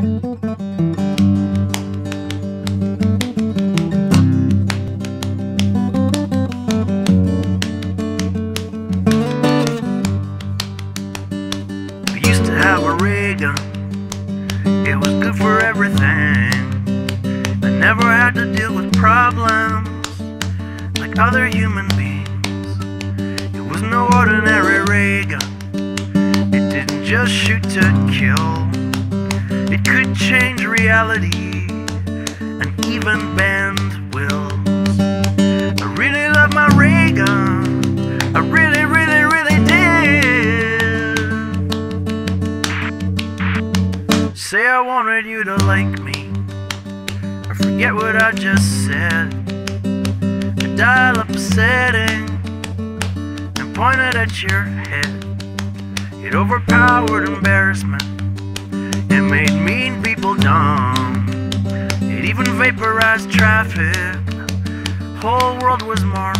We used to have a gun. It was good for everything. I never had to deal with problems like other human beings. It was no ordinary gun. It didn't just shoot to kill. Change reality and even bend wills. I really love my ray gun. I really, really, really did. Say I wanted you to like me. I forget what I just said. I dial up a setting and point it at your head. It overpowered and It made mean people dumb. It even vaporized traffic. Whole world was more